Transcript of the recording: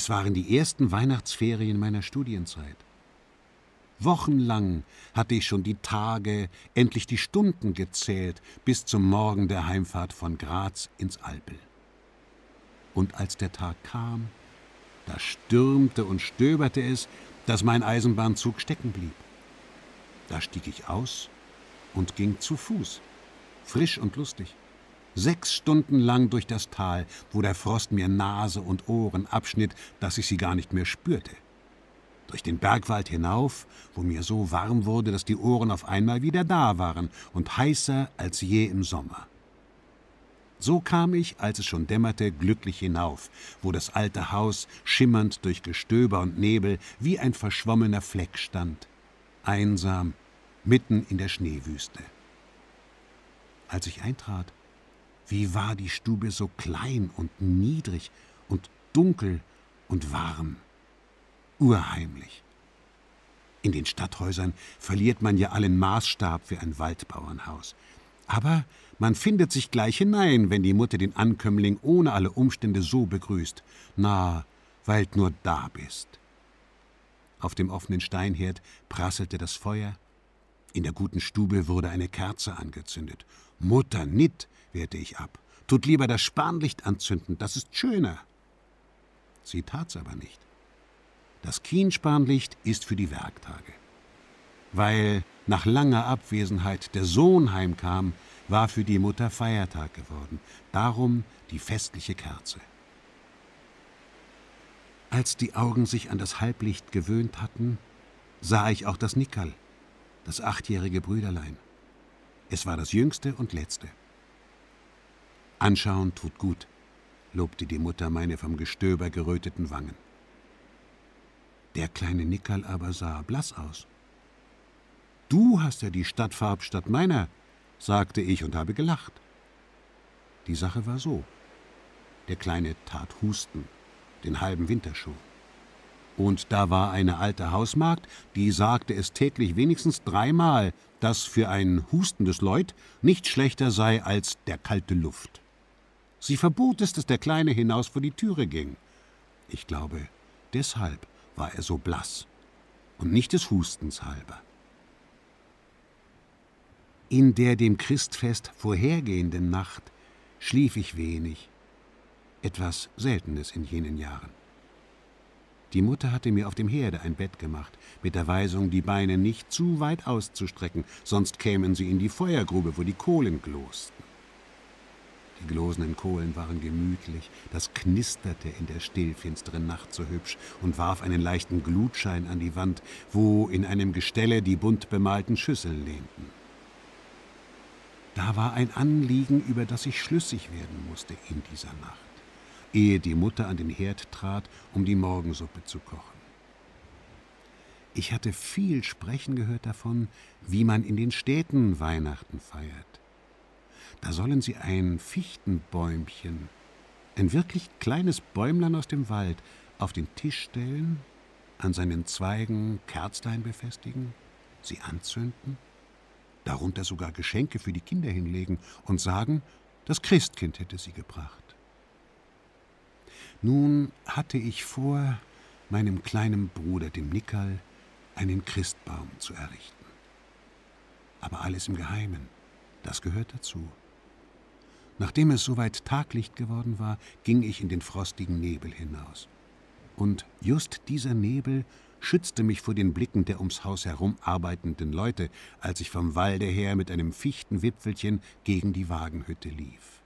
Es waren die ersten Weihnachtsferien meiner Studienzeit. Wochenlang hatte ich schon die Tage, endlich die Stunden gezählt, bis zum Morgen der Heimfahrt von Graz ins Alpel. Und als der Tag kam, da stürmte und stöberte es, dass mein Eisenbahnzug stecken blieb. Da stieg ich aus und ging zu Fuß, frisch und lustig, sechs Stunden lang durch das Tal, wo der Frost mir Nase und Ohren abschnitt, dass ich sie gar nicht mehr spürte. Durch den Bergwald hinauf, wo mir so warm wurde, dass die Ohren auf einmal wieder da waren und heißer als je im Sommer. So kam ich, als es schon dämmerte, glücklich hinauf, wo das alte Haus schimmernd durch Gestöber und Nebel wie ein verschwommener Fleck stand, einsam, mitten in der Schneewüste. Als ich eintrat, wie war die Stube so klein und niedrig und dunkel und warm, urheimlich. In den Stadthäusern verliert man ja allen Maßstab für ein Waldbauernhaus. Aber man findet sich gleich hinein, wenn die Mutter den Ankömmling ohne alle Umstände so begrüßt. Na, weil du nur da bist. Auf dem offenen Steinherd prasselte das Feuer. In der guten Stube wurde eine Kerze angezündet. Mutter Nitt, wehrte ich ab. Tut lieber das Spanlicht anzünden, das ist schöner. Sie tat's aber nicht. Das Kienspanlicht ist für die Werktage. Weil nach langer Abwesenheit der Sohn heimkam, war für die Mutter Feiertag geworden, darum die festliche Kerze. Als die Augen sich an das Halblicht gewöhnt hatten, sah ich auch das Nickerl, das achtjährige Brüderlein. Es war das jüngste und letzte. Anschauen tut gut, lobte die Mutter meine vom Gestöber geröteten Wangen. Der kleine Nickerl aber sah blass aus. Du hast ja die Stadtfarb statt meiner, sagte ich und habe gelacht. Die Sache war so. Der Kleine tat Husten, den halben Winter schon. Und da war eine alte Hausmagd, die sagte es täglich wenigstens dreimal, dass für ein hustendes Leut nicht schlechter sei als der kalte Luft. Sie verbot es, dass der Kleine hinaus vor die Türe ging. Ich glaube, deshalb war er so blass und nicht des Hustens halber. In der dem Christfest vorhergehenden Nacht schlief ich wenig, etwas Seltenes in jenen Jahren. Die Mutter hatte mir auf dem Herde ein Bett gemacht, mit der Weisung, die Beine nicht zu weit auszustrecken, sonst kämen sie in die Feuergrube, wo die Kohlen glosten. Die glosenen Kohlen waren gemütlich, das knisterte in der stillfinsteren Nacht so hübsch und warf einen leichten Glutschein an die Wand, wo in einem Gestelle die bunt bemalten Schüsseln lehnten. Da war ein Anliegen, über das ich schlüssig werden musste in dieser Nacht, ehe die Mutter an den Herd trat, um die Morgensuppe zu kochen. Ich hatte viel sprechen gehört davon, wie man in den Städten Weihnachten feiert. Da sollen sie ein Fichtenbäumchen, ein wirklich kleines Bäumlein aus dem Wald, auf den Tisch stellen, an seinen Zweigen Kerzlein befestigen, sie anzünden darunter sogar Geschenke für die Kinder hinlegen und sagen, das Christkind hätte sie gebracht. Nun hatte ich vor, meinem kleinen Bruder, dem Nickerl, einen Christbaum zu errichten. Aber alles im Geheimen, das gehört dazu. Nachdem es soweit Taglicht geworden war, ging ich in den frostigen Nebel hinaus. Und just dieser Nebel schützte mich vor den Blicken der ums Haus herum arbeitenden Leute, als ich vom Walde her mit einem Fichtenwipfelchen gegen die Wagenhütte lief.